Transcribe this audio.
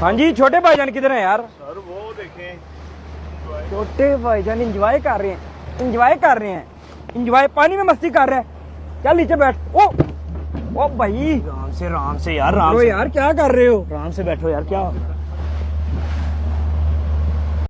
हाँ जी छोटे भाईजान किधर हैं यार? सर वो देखें। छोटे भाईजान इंजॉय कर रहे हैं। इंजॉय कर रहे हैं। इंजॉय पानी में मस्ती कर रहे हैं। चल नीचे बैठ। ओ ओ भाई। राम से राम से यार राम से। यार क्या कर रहे हो? राम से बैठो यार क्या?